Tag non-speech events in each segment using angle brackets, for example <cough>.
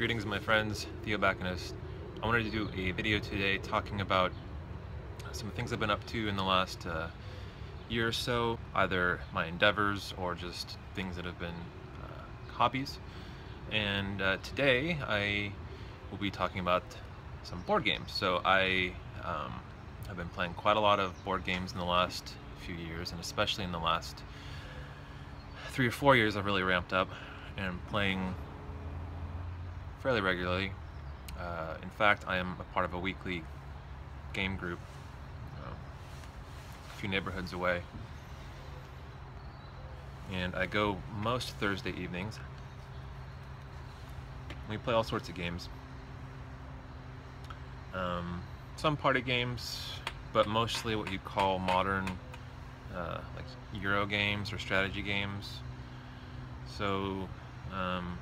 Greetings my friends, Theo Bacchus. I wanted to do a video today talking about some things I've been up to in the last uh, year or so, either my endeavors or just things that have been uh, hobbies. And uh, today I will be talking about some board games. So I um, have been playing quite a lot of board games in the last few years, and especially in the last three or four years I've really ramped up and playing fairly regularly. Uh, in fact, I am a part of a weekly game group uh, a few neighborhoods away. And I go most Thursday evenings. We play all sorts of games. Um, some party games, but mostly what you call modern, uh, like Euro games or strategy games. So, um,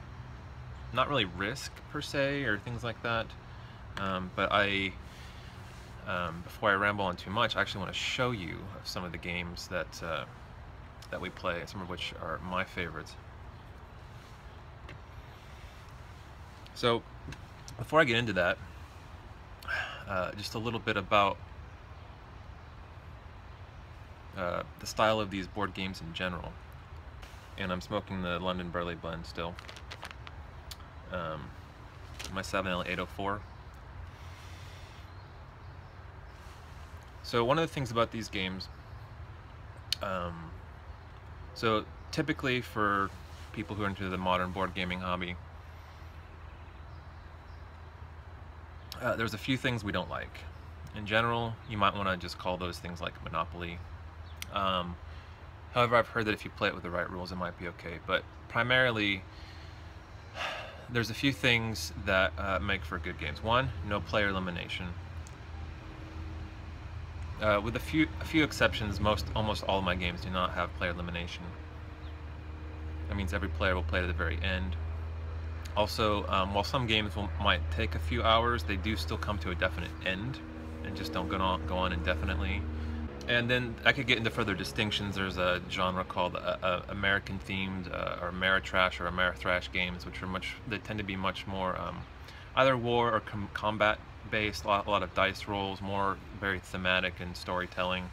not really risk per se or things like that. Um, but I, um, before I ramble on too much, I actually want to show you some of the games that uh, that we play, some of which are my favorites. So, before I get into that, uh, just a little bit about uh, the style of these board games in general. And I'm smoking the London Burley Blend still um, my 7L804. So one of the things about these games, um, so typically for people who are into the modern board gaming hobby, uh, there's a few things we don't like. In general, you might want to just call those things like Monopoly. Um, however, I've heard that if you play it with the right rules, it might be okay. But primarily, there's a few things that uh, make for good games. One, no player elimination. Uh, with a few a few exceptions, most almost all of my games do not have player elimination. That means every player will play to the very end. Also, um, while some games will, might take a few hours, they do still come to a definite end and just don't go on go on indefinitely. And then I could get into further distinctions. There's a genre called uh, uh, American themed uh, or Ameritrash or Amerithrash games, which are much, they tend to be much more um, either war or com combat based, a lot, a lot of dice rolls, more very thematic and storytelling.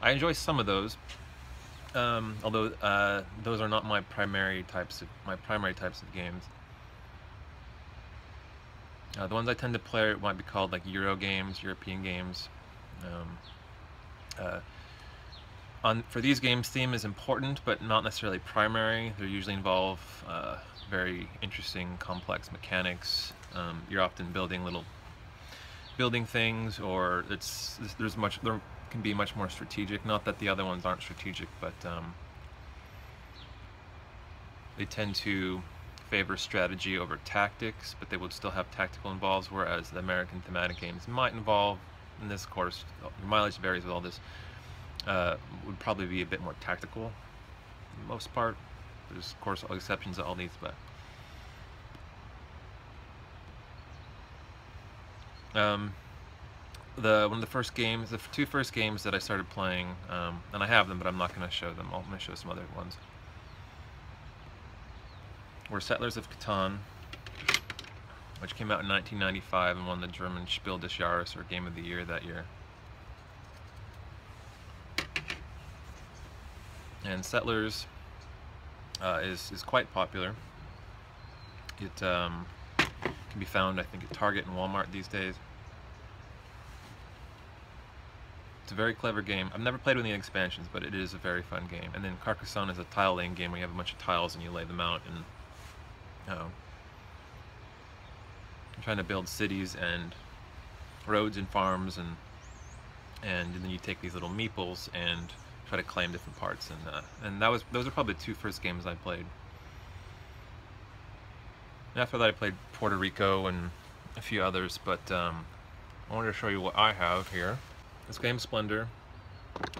I enjoy some of those, um, although uh, those are not my primary types of my primary types of games. Uh, the ones I tend to play might be called like Euro games, European games. Um, uh, on, for these games, theme is important, but not necessarily primary. They usually involve uh, very interesting, complex mechanics. Um, you're often building little building things, or it's there's much there can be much more strategic. Not that the other ones aren't strategic, but um, they tend to favor strategy over tactics, but they would still have tactical involves, whereas the American thematic games might involve and this course, your mileage varies with all this, uh, would probably be a bit more tactical most part. There's of course exceptions to all these, but um, the one of the first games, the two first games that I started playing, um, and I have them, but I'm not going to show them. I'm going to show some other ones. Were Settlers of Catan which came out in 1995 and won the German Spiel des Jahres, or Game of the Year, that year. And Settlers uh, is, is quite popular. It um, can be found, I think, at Target and Walmart these days. It's a very clever game. I've never played with any expansions, but it is a very fun game. And then Carcassonne is a tile laying game where you have a bunch of tiles and you lay them out and you know, I'm trying to build cities and roads and farms and and then you take these little meeples and try to claim different parts and uh, and that was those are probably the two first games I played. And after that I played Puerto Rico and a few others, but um, I wanted to show you what I have here. This game Splendor,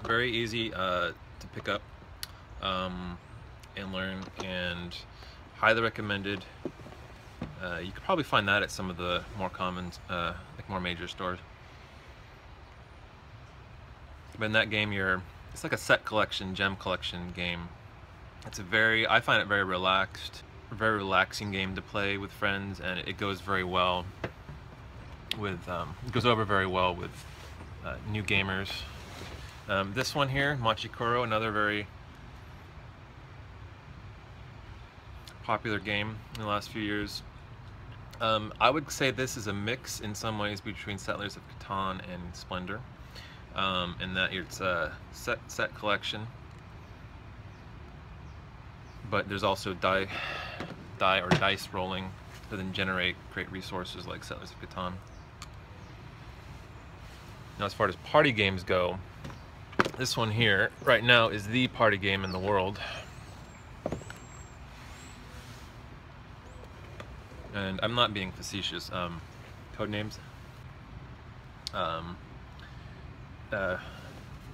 very easy uh, to pick up um, and learn and highly recommended uh, you could probably find that at some of the more common, uh, like more major stores. But in that game, you're it's like a set collection, gem collection game. It's a very, I find it very relaxed. very relaxing game to play with friends, and it goes very well with um, it goes over very well with uh, new gamers. Um, this one here, Machi Koro, another very popular game in the last few years. Um, I would say this is a mix in some ways between Settlers of Catan and Splendor, um, in that it's a set set collection, but there's also die die or dice rolling to then generate great resources like Settlers of Catan. Now as far as party games go, this one here right now is the party game in the world. And I'm not being facetious. Um, Codenames. Um, uh,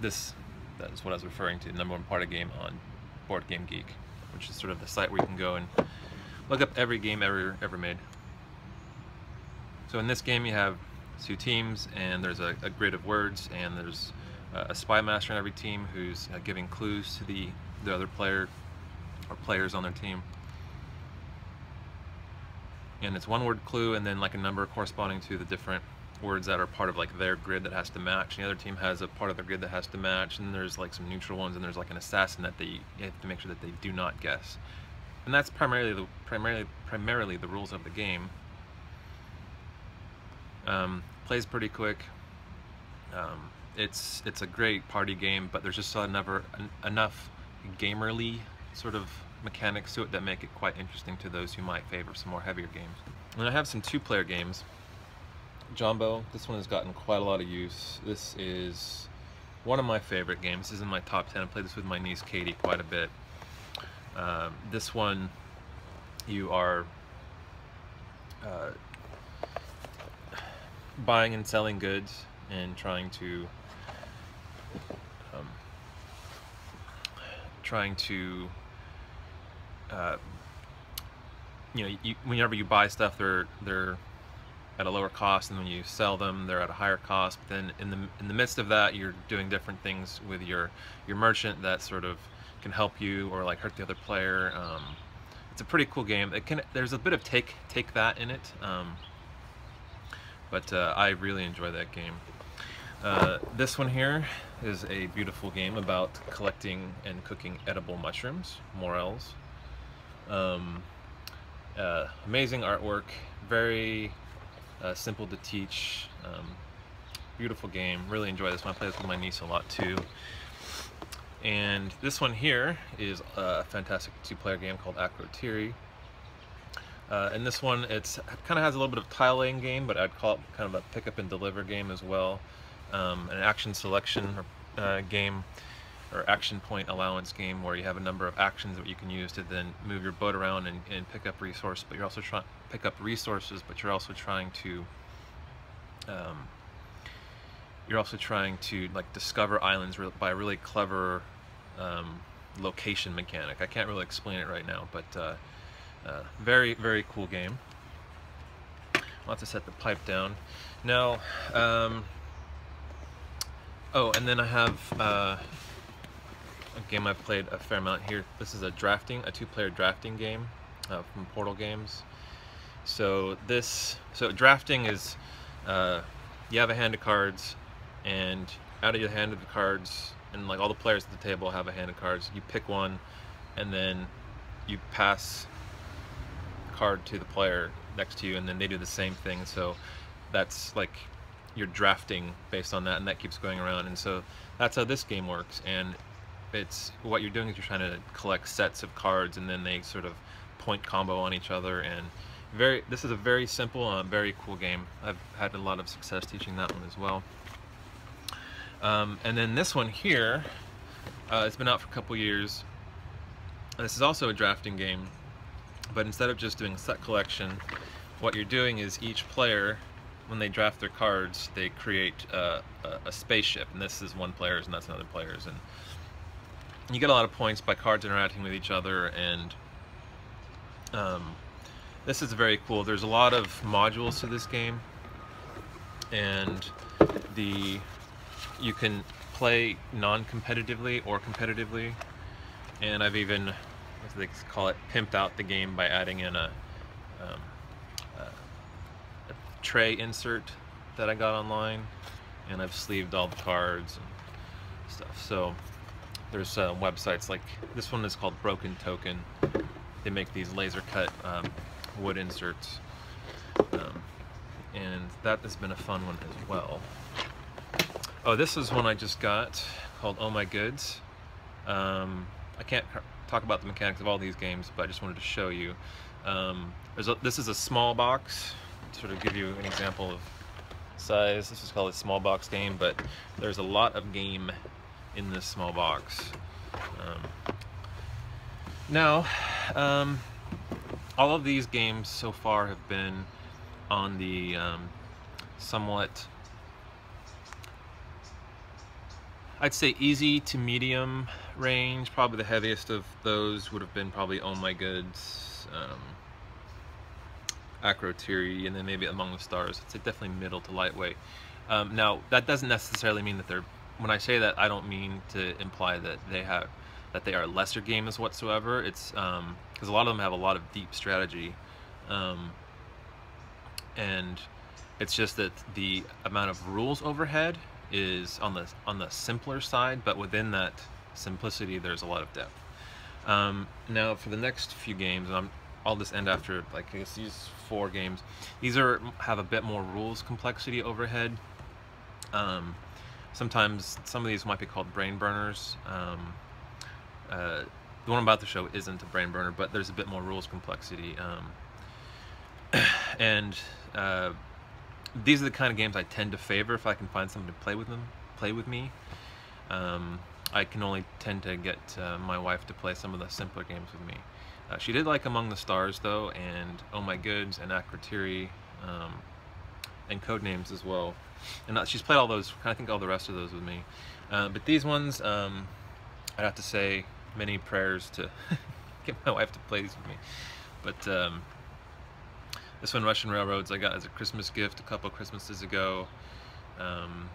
this that is what I was referring to, number one party game on Board Game Geek, which is sort of the site where you can go and look up every game ever ever made. So in this game you have two teams and there's a, a grid of words and there's a spy master in every team who's uh, giving clues to the, the other player or players on their team. And it's one word clue and then like a number corresponding to the different words that are part of like their grid that has to match. And the other team has a part of their grid that has to match and there's like some neutral ones and there's like an assassin that they have to make sure that they do not guess. And that's primarily the primarily primarily the rules of the game. Um, plays pretty quick. Um, it's it's a great party game, but there's just never enough gamerly sort of mechanics to it that make it quite interesting to those who might favor some more heavier games. And I have some two-player games. Jambo, this one has gotten quite a lot of use. This is one of my favorite games. This is in my top 10. I play this with my niece Katie quite a bit. Um, this one, you are uh, buying and selling goods and trying to um, trying to uh, you know you, whenever you buy stuff they're they're at a lower cost and when you sell them they're at a higher cost but then in the in the midst of that you're doing different things with your your merchant that sort of can help you or like hurt the other player um, it's a pretty cool game it can there's a bit of take take that in it um, but uh, I really enjoy that game. Uh, this one here is a beautiful game about collecting and cooking edible mushrooms, morels. Um, uh, amazing artwork, very uh, simple to teach, um, beautiful game, really enjoy this one. I play this with my niece a lot too. And this one here is a fantastic two-player game called Akrotiri. Uh, and this one, it's kind of has a little bit of tile laying game, but I'd call it kind of a pick up and deliver game as well. Um, an action selection uh, game or action point allowance game where you have a number of actions that you can use to then move your boat around and, and pick up resource, but you're also trying pick up resources, but you're also trying to um, you're also trying to like discover islands by a really clever um, location mechanic. I can't really explain it right now, but uh, uh, very, very cool game. I'll have to set the pipe down. Now, um, oh, and then I have uh, a game I've played a fair amount here. This is a drafting, a two-player drafting game uh, from Portal Games. So this, so drafting is, uh, you have a hand of cards, and out of your hand of the cards, and like all the players at the table have a hand of cards, you pick one, and then you pass card to the player next to you and then they do the same thing so that's like you're drafting based on that and that keeps going around and so that's how this game works and it's what you're doing is you're trying to collect sets of cards and then they sort of point combo on each other and very this is a very simple and very cool game. I've had a lot of success teaching that one as well. Um, and then this one here uh, it's been out for a couple years. This is also a drafting game but instead of just doing set collection, what you're doing is each player, when they draft their cards, they create a, a, a spaceship, and this is one player's and that's another player's, and you get a lot of points by cards interacting with each other, and um, this is very cool. There's a lot of modules to this game, and the you can play non-competitively or competitively, and I've even as they call it, pimped out the game by adding in a, um, a, a tray insert that I got online, and I've sleeved all the cards and stuff. So there's uh, websites like this one is called Broken Token. They make these laser cut um, wood inserts, um, and that has been a fun one as well. Oh, this is one I just got called Oh My Goods. Um, I can't talk about the mechanics of all these games, but I just wanted to show you. Um, a, this is a small box, sort of give you an example of size. This is called a small box game, but there's a lot of game in this small box. Um, now, um, all of these games so far have been on the um, somewhat I'd say easy to medium range. Probably the heaviest of those would have been probably Oh My Goods, um, and then maybe Among the Stars. It's definitely middle to lightweight. Um, now, that doesn't necessarily mean that they're, when I say that, I don't mean to imply that they have, that they are lesser games whatsoever. It's, because um, a lot of them have a lot of deep strategy. Um, and it's just that the amount of rules overhead is on the on the simpler side, but within that simplicity, there's a lot of depth. Um, now, for the next few games, and I'm, I'll just end after like I guess these four games. These are have a bit more rules complexity overhead. Um, sometimes some of these might be called brain burners. Um, uh, the one about the show isn't a brain burner, but there's a bit more rules complexity. Um, <clears throat> and uh, these are the kind of games I tend to favor if I can find someone to play with them, play with me. Um, I can only tend to get uh, my wife to play some of the simpler games with me. Uh, she did like Among the Stars though, and Oh My Goods, and Akrotiri, um, and Codenames as well. And she's played all those, I think all the rest of those with me. Uh, but these ones, um, I'd have to say many prayers to <laughs> get my wife to play these with me. But um, this one, Russian Railroads, I got as a Christmas gift a couple Christmases ago. Um,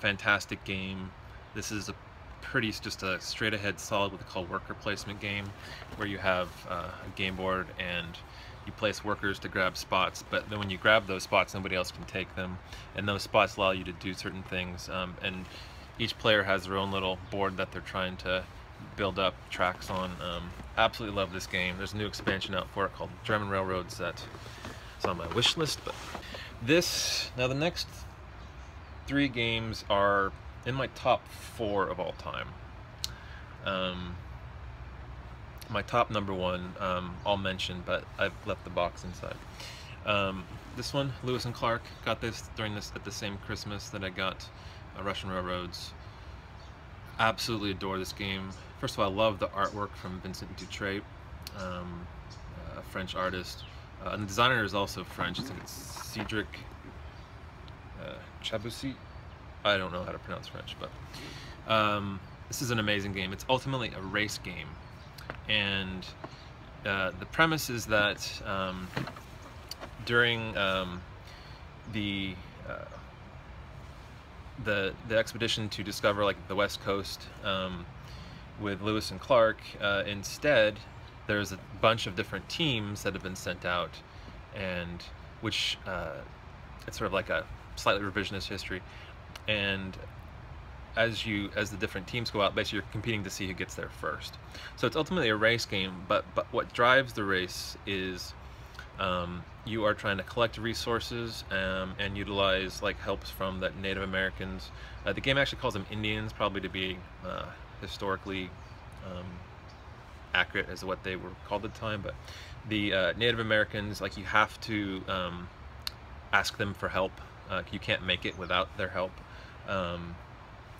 fantastic game. This is a pretty, just a straight ahead solid what they call worker placement game, where you have uh, a game board and you place workers to grab spots, but then when you grab those spots, nobody else can take them. And those spots allow you to do certain things. Um, and each player has their own little board that they're trying to build up tracks on. Um, absolutely love this game. There's a new expansion out for it called German Railroads that it's on my wish list, but this, now the next three games are in my top four of all time. Um, my top number one, um, I'll mention, but I've left the box inside. Um, this one, Lewis and Clark, got this during this at the same Christmas that I got uh, Russian Railroads. Absolutely adore this game. First of all, I love the artwork from Vincent Dutrait, um, a French artist. Uh, and the designer is also French. I think it's Cedric uh, Chaboussit. I don't know how to pronounce French, but um, this is an amazing game. It's ultimately a race game, and uh, the premise is that um, during um, the uh, the the expedition to discover like the West Coast um, with Lewis and Clark, uh, instead there's a bunch of different teams that have been sent out, and which uh, it's sort of like a slightly revisionist history, and as you as the different teams go out, basically you're competing to see who gets there first. So it's ultimately a race game, but but what drives the race is um, you are trying to collect resources um, and utilize like helps from the Native Americans. Uh, the game actually calls them Indians, probably to be uh, historically um, accurate as what they were called at the time, but the uh, Native Americans, like you have to um, ask them for help. Uh, you can't make it without their help.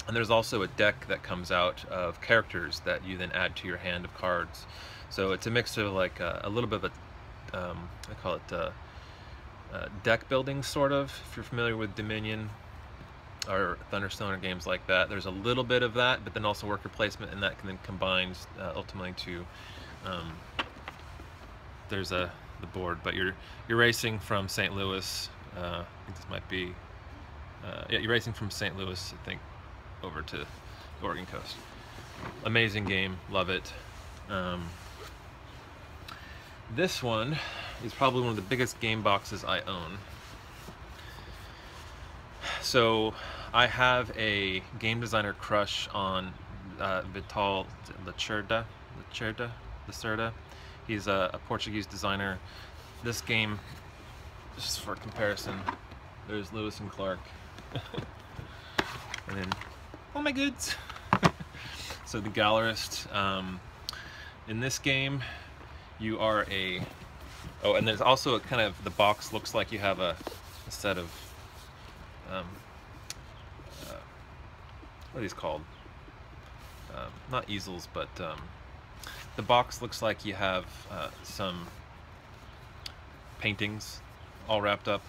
And there's also a deck that comes out of characters that you then add to your hand of cards. So it's a mix of like a, a little bit of a, um, I call it uh, uh, deck building sort of, if you're familiar with Dominion or Thunderstone or games like that. There's a little bit of that, but then also worker placement, and that can then combines uh, ultimately to um, there's a the board, but you're you're racing from St. Louis. Uh, I think this might be uh, yeah, you're racing from St. Louis, I think, over to Oregon coast. Amazing game, love it. Um, This one is probably one of the biggest game boxes I own. So I have a game designer crush on uh, Vital Lacerda, Lacerda, Lacerda. He's a, a Portuguese designer. This game, just for comparison, there's Lewis and Clark. <laughs> and then, oh my goods. <laughs> so the Gallerist. Um, in this game, you are a oh and there's also a kind of the box looks like you have a, a set of um, uh, what are these called um, not easels but um, the box looks like you have uh, some paintings all wrapped up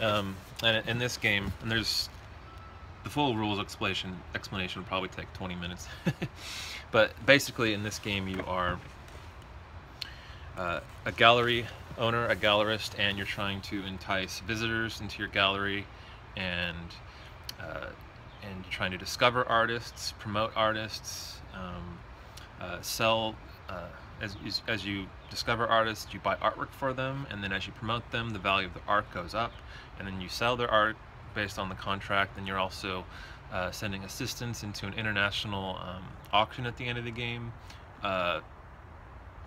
um, and in this game and there's the full rules explanation explanation would probably take 20 minutes. <laughs> But basically in this game you are uh, a gallery owner, a gallerist, and you're trying to entice visitors into your gallery and uh, and you're trying to discover artists, promote artists, um, uh, sell uh, as, as you discover artists, you buy artwork for them, and then as you promote them, the value of the art goes up, and then you sell their art based on the contract, and you're also uh, sending assistants into an international um, auction at the end of the game. Uh,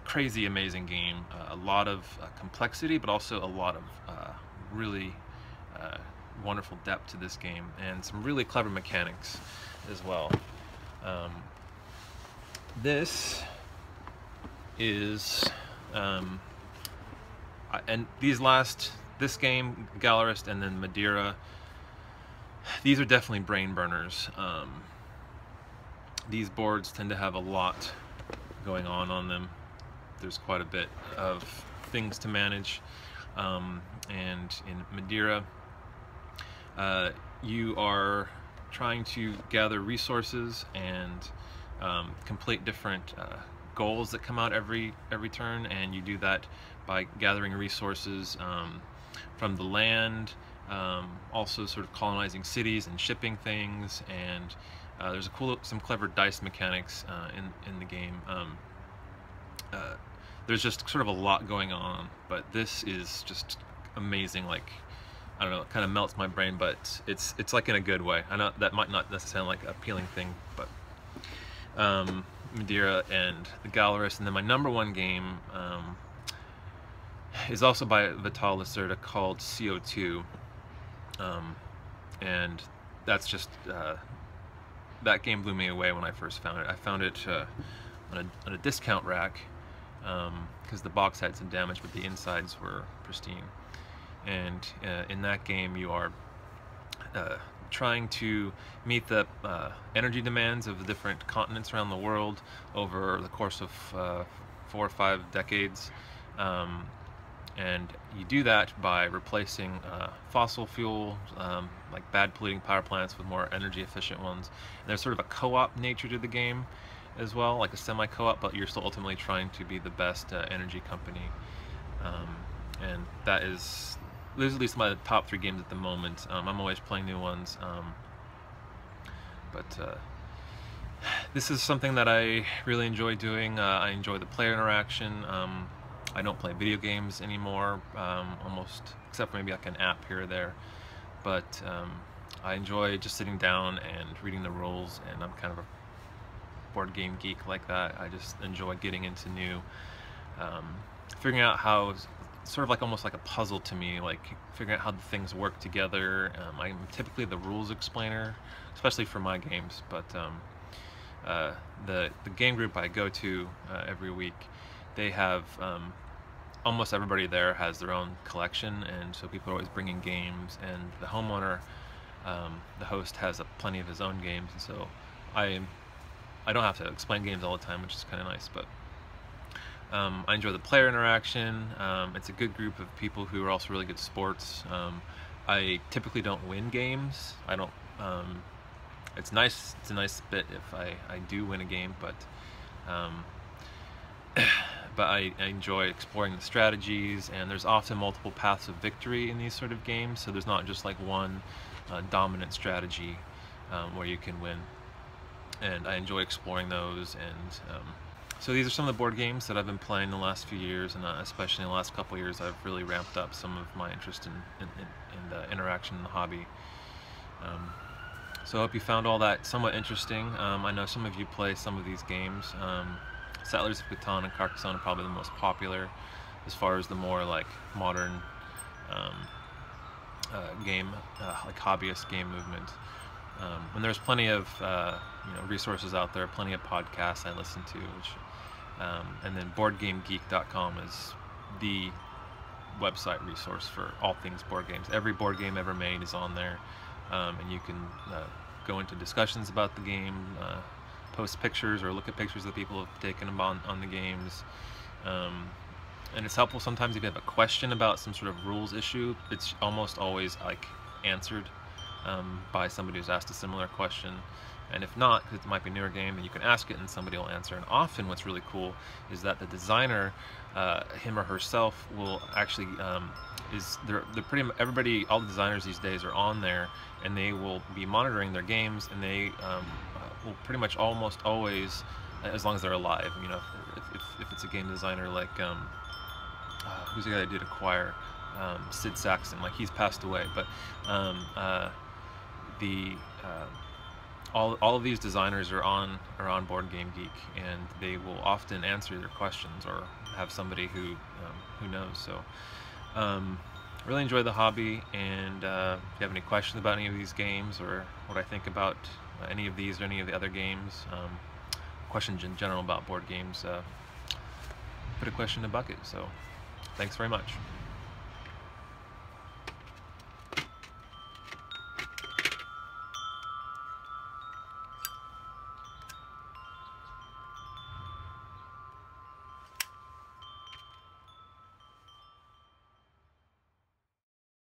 crazy amazing game. Uh, a lot of uh, complexity, but also a lot of uh, really wonderful depth to this game, and some really clever mechanics as well. Um, this is, um, and these last, this game, Gallerist, and then Madeira, these are definitely brain burners. Um, these boards tend to have a lot going on on them there's quite a bit of things to manage. Um, and in Madeira, uh, you are trying to gather resources and um, complete different uh, goals that come out every every turn, and you do that by gathering resources um, from the land, um, also sort of colonizing cities and shipping things, and uh, there's a cool, some clever dice mechanics uh, in in the game. Um, uh, there's just sort of a lot going on, but this is just amazing. Like, I don't know, it kind of melts my brain, but it's it's like in a good way. I know that might not necessarily like appealing thing, but um, Madeira and the Gallerist, and then my number one game um, is also by Vital Lacerda called CO2, um, and that's just uh, that game blew me away when I first found it. I found it uh, on, a, on a discount rack because um, the box had some damage, but the insides were pristine. And uh, in that game, you are uh, trying to meet the uh, energy demands of the different continents around the world over the course of uh, four or five decades. Um, and you do that by replacing uh, fossil fuel, um, like bad polluting power plants with more energy efficient ones. And there's sort of a co-op nature to the game as well, like a semi-co-op, but you're still ultimately trying to be the best uh, energy company. Um, and that is, those at least my top three games at the moment. Um, I'm always playing new ones. Um, but uh, <sighs> this is something that I really enjoy doing. Uh, I enjoy the player interaction. I don't play video games anymore, um, almost, except for maybe like an app here or there. But um, I enjoy just sitting down and reading the rules, and I'm kind of a board game geek like that. I just enjoy getting into new, um, figuring out how, sort of like almost like a puzzle to me, like figuring out how the things work together. Um, I'm typically the rules explainer, especially for my games, but um, uh, the, the game group I go to uh, every week, they have um, almost everybody there has their own collection, and so people are always bringing games, and the homeowner, um, the host has a, plenty of his own games, and so I I don't have to explain games all the time, which is kind of nice, but um, I enjoy the player interaction. Um, it's a good group of people who are also really good at sports. Um, I typically don't win games. I don't. Um, it's nice. It's a nice bit if I, I do win a game, but um, <clears throat> but I, enjoy exploring the strategies. And there's often multiple paths of victory in these sort of games. So there's not just like one uh, dominant strategy um, where you can win and I enjoy exploring those and um, so these are some of the board games that I've been playing the last few years, and uh, especially in the last couple years, I've really ramped up some of my interest in, in, in, in the interaction in the hobby. Um, so I hope you found all that somewhat interesting. Um, I know some of you play some of these games. Settlers of Catan and Carcassonne are probably the most popular as far as the more like modern um, uh, game, uh, like hobbyist game movement. Um, and there's plenty of uh, you know resources out there, plenty of podcasts I listen to, which um, and then BoardGameGeek.com is the website resource for all things board games. Every board game ever made is on there, um, and you can uh, go into discussions about the game, uh, post pictures, or look at pictures that people have taken on, on the games. Um, and it's helpful sometimes if you have a question about some sort of rules issue, it's almost always like answered um, by somebody who's asked a similar question. And if not, because it might be a newer game, then you can ask it and somebody will answer. And often what's really cool is that the designer, uh, him or herself, will actually, um, is they're, they're pretty, everybody, all the designers these days are on there and they will be monitoring their games and they um, will pretty much almost always, as long as they're alive, you know, if, if, if it's a game designer like, um, uh, who's the guy that did Acquire? Um, Sid Sackson, like he's passed away, but um, uh, the uh, all, all of these designers are on are on Board Game Geek, and they will often answer their questions or have somebody who um, who knows. So, um, really enjoy the hobby, and uh, if you have any questions about any of these games or what I think about any of these or any of the other games, um, questions in general about board games, uh, put a question in the bucket. So, thanks very much.